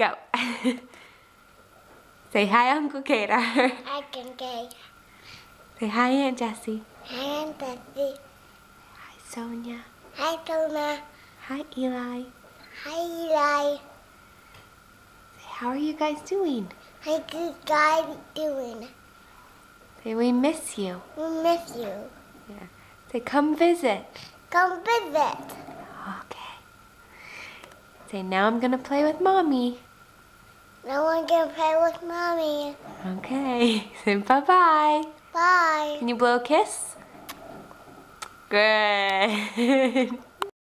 Go. Say hi, Uncle Gator. I can get Say hi, Aunt Jessie. hand Daddy. Hi, Sonia. Hi, Tona. Hi, Eli. Hi, Eli. Say, how are you guys doing? How are you guys doing? Say, we miss you. We miss you. Yeah. Say, come visit. Come visit. Okay. Say, now I'm gonna play with mommy. Now I'm gonna play with mommy. Okay. Say bye-bye. Bye. Can you blow a kiss? Good.